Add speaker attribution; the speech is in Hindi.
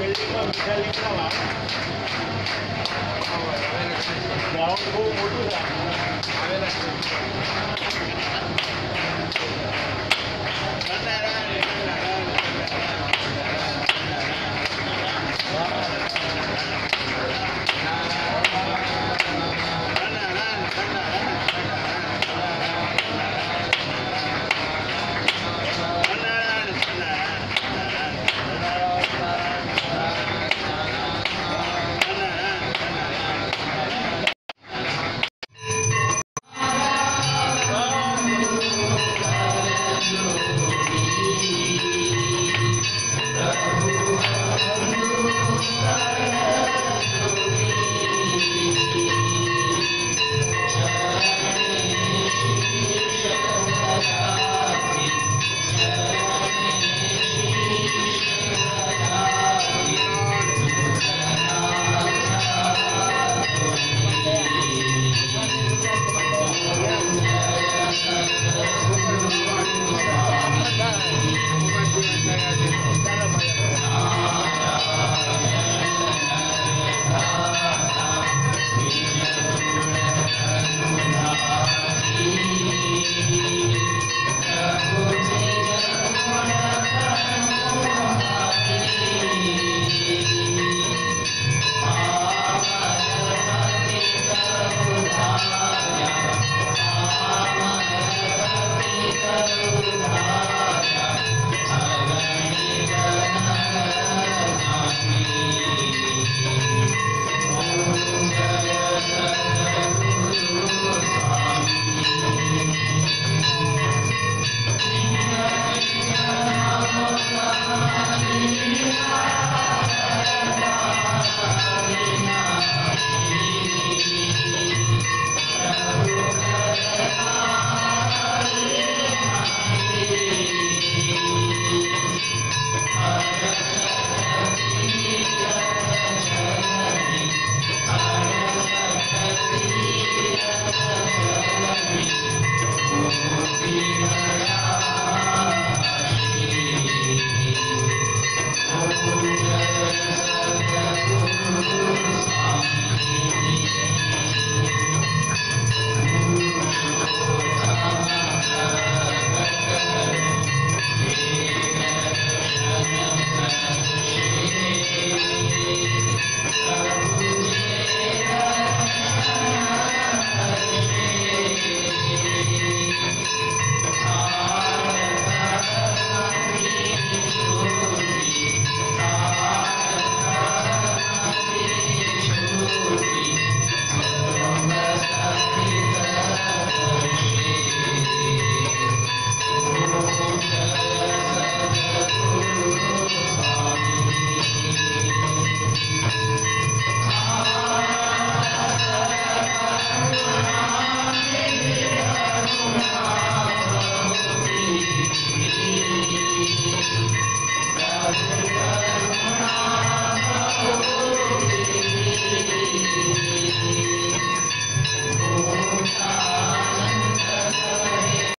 Speaker 1: बिल्डिंग માં મિસાઈલ ના આવેલા છે ગાઉન બહુ મોટું છે આવેલા છે